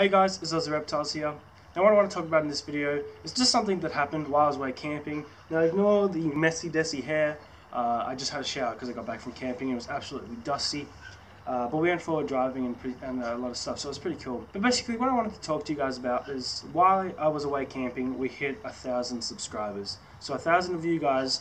Hey guys, it's Aussie Reptilez here. Now what I want to talk about in this video is just something that happened while I was away camping. Now ignore the messy, dessy hair. Uh, I just had a shower because I got back from camping. It was absolutely dusty. Uh, but we went forward driving and, and uh, a lot of stuff, so it was pretty cool. But basically, what I wanted to talk to you guys about is while I was away camping, we hit a thousand subscribers. So a thousand of you guys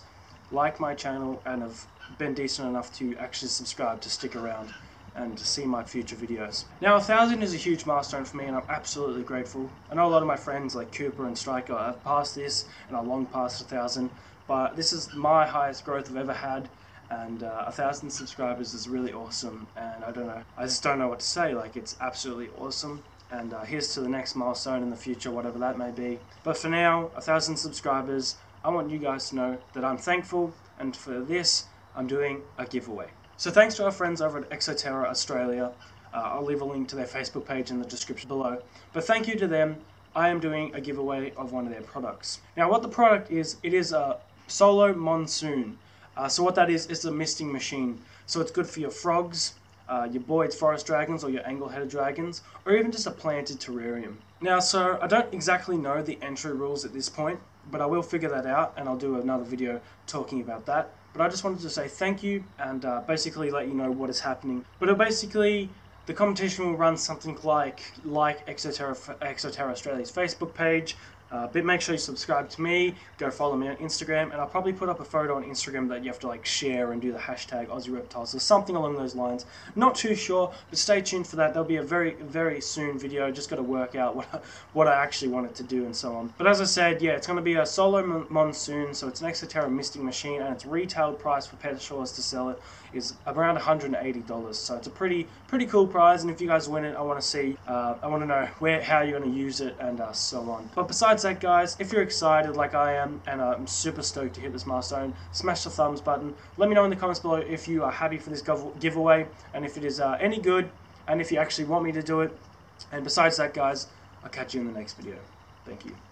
like my channel and have been decent enough to actually subscribe to stick around and to see my future videos. Now, a thousand is a huge milestone for me, and I'm absolutely grateful. I know a lot of my friends like Cooper and Striker have passed this, and are long past a thousand, but this is my highest growth I've ever had, and uh, a thousand subscribers is really awesome. And I don't know, I just don't know what to say. Like, it's absolutely awesome. And uh, here's to the next milestone in the future, whatever that may be. But for now, a thousand subscribers. I want you guys to know that I'm thankful, and for this, I'm doing a giveaway. So thanks to our friends over at Exo Terra Australia. Uh, I'll leave a link to their Facebook page in the description below. But thank you to them. I am doing a giveaway of one of their products. Now, what the product is, it is a Solo Monsoon. Uh, so what that is, it's a misting machine. So it's good for your frogs, uh, your Boyd's forest dragons or your angle-headed dragons, or even just a planted terrarium. Now, so I don't exactly know the entry rules at this point, but I will figure that out and I'll do another video talking about that. But I just wanted to say thank you and uh, basically let you know what is happening. But basically, the competition will run something like like Exo Terra, Exoterra Australia's Facebook page, uh, but make sure you subscribe to me, go follow me on Instagram, and I'll probably put up a photo on Instagram that you have to like share and do the hashtag Aussie Reptilez or something along those lines. Not too sure, but stay tuned for that. There'll be a very, very soon video. Just got to work out what I, what I actually wanted to do and so on. But as I said, yeah, it's going to be a solo monsoon, so it's an Exo Terra misting machine, and its retail price for pet stores to sell it is around $180. So it's a pretty, pretty cool prize. And if you guys win it, I want to see, uh, I want to know where, how you're going to use it and uh, so on. But besides besides that, guys, if you're excited like I am, and I'm super stoked to hit this milestone, smash the thumbs button. Let me know in the comments below if you are happy for this giveaway, and if it is uh, any good, and if you actually want me to do it. And besides that, guys, I'll catch you in the next video. Thank you.